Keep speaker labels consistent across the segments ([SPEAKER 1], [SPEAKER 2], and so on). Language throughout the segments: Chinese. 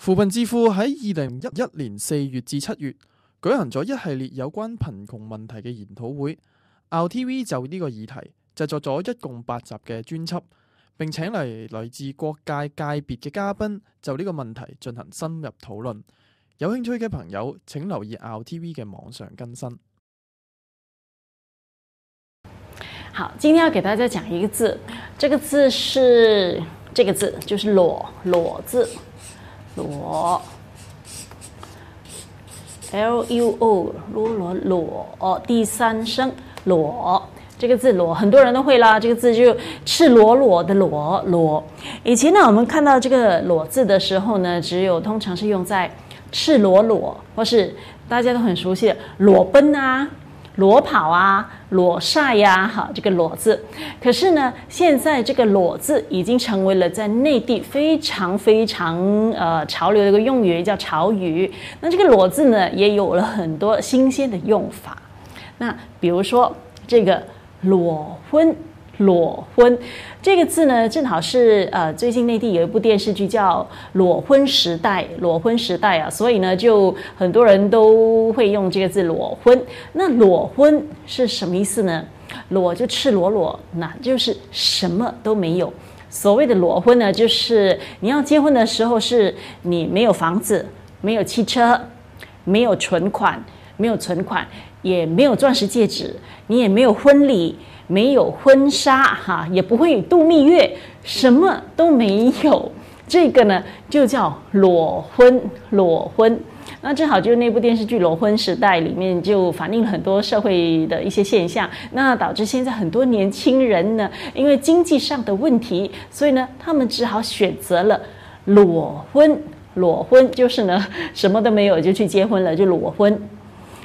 [SPEAKER 1] 扶贫致富喺二零一一年四月至七月舉行咗一系列有關貧窮問題嘅研討會，RTV 就呢個議題製作咗一共八集嘅專輯，並請嚟嚟自各界界別嘅嘉賓就呢個問題進行深入討論。有興趣嘅朋友請留意 RTV 嘅網上更新。
[SPEAKER 2] 好，今天要給大家講一個字，這個字是這個字，就是“裸”裸字，裸，L U O，裸裸裸，第三声裸，这个字裸很多人都会啦，这个字就赤裸裸的裸裸。以前呢，我们看到这个裸字的时候呢，只有通常是用在赤裸裸，或是大家都很熟悉的裸奔啊。裸跑啊，裸晒呀，哈，这个裸字。可是呢，现在这个裸字已经成为了在内地非常非常呃潮流的一个用语，叫潮语。那这个裸字呢，也有了很多新鲜的用法。那比如说这个裸婚。裸婚这个字呢，正好是呃，最近内地有一部电视剧叫《裸婚时代》，裸婚时代啊，所以呢，就很多人都会用这个字裸婚。那裸婚是什么意思呢？裸就赤裸裸，那就是什么都没有。所谓的裸婚呢，就是你要结婚的时候，是你没有房子，没有汽车，没有存款，没有存款，也没有钻石戒指，你也没有婚礼，没有婚纱哈，也不会度蜜月，什么都没有，这个呢就叫裸婚。裸婚，那正好就是那部电视剧《裸婚时代》里面就反映了很多社会的一些现象，那导致现在很多年轻人呢，因为经济上的问题，所以呢，他们只好选择了裸婚。裸婚就是呢，什么都没有就去结婚了，就裸婚。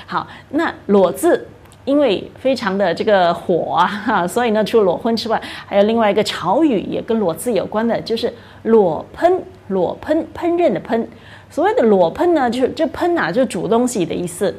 [SPEAKER 2] 好，那裸字。因为非常的这个火啊，哈，所以呢，除了裸婚之外，还有另外一个潮语也跟裸字有关的，就是裸喷，裸喷，烹饪的烹。所谓的裸喷呢，就是这烹啊，就煮东西的意思。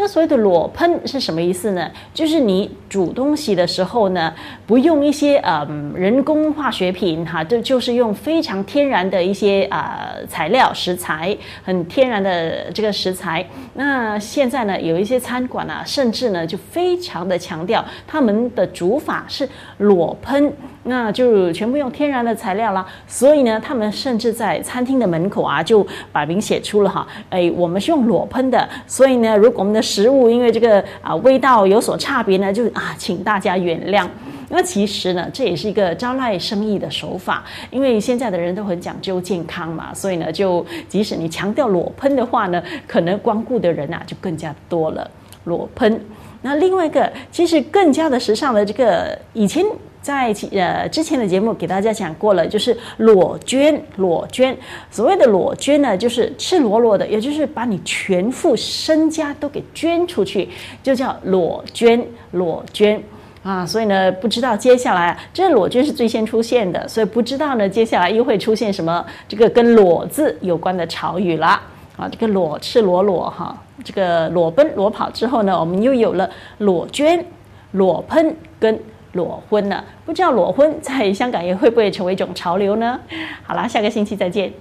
[SPEAKER 2] 那所谓的裸烹是什么意思呢？就是你煮东西的时候呢，不用一些嗯人工化学品哈，就就是用非常天然的一些啊、材料食材，很天然的这个食材。那现在呢，有一些餐馆啊，甚至呢就非常的强调他们的煮法是裸烹，那就全部用天然的材料啦。所以呢，他们甚至在餐厅的门口啊，就擺明写出了哈，哎，我们是用裸喷的。所以呢，如果我们的食物因为这个啊味道有所差别呢，就啊请大家原谅。那其实呢，这也是一个招徕生意的手法，因为现在的人都很讲究健康嘛，所以呢，就即使你强调裸喷的话呢，可能光顾的人啊就更加多了。裸喷。那另外一个其实更加的时尚的这个，以前在呃之前的节目给大家讲过了，就是裸捐。裸捐，所谓的裸捐呢，就是赤裸裸的，也就是把你全副身家都给捐出去，就叫裸捐。裸捐啊，所以呢，不知道接下来这裸捐是最先出现的，所以不知道呢，接下来又会出现什么这个跟裸字有关的潮语啦。啊，这个裸赤裸裸哈，这个裸奔裸跑之后呢，我们又有了裸捐、裸喷跟裸婚了。不知道裸婚在香港也會不會成為一種潮流呢？好啦，下個星期再見。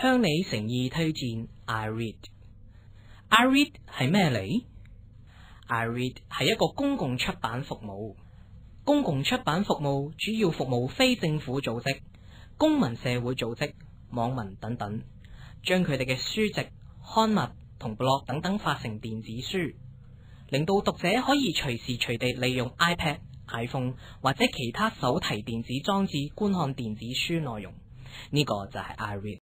[SPEAKER 3] 向你誠意推薦 iRead。iRead 係咩嚟？iRead 係一個公共出版服務。公共出版服務主要服務非政府組織、公民社會組織。網民等等，將佢哋嘅書籍、刊物同 blog 等等發成電子書，令到讀者可以隨時隨地利用 iPad、iPhone 或者其他手提電子裝置觀看電子書內容。呢個就係 iRead。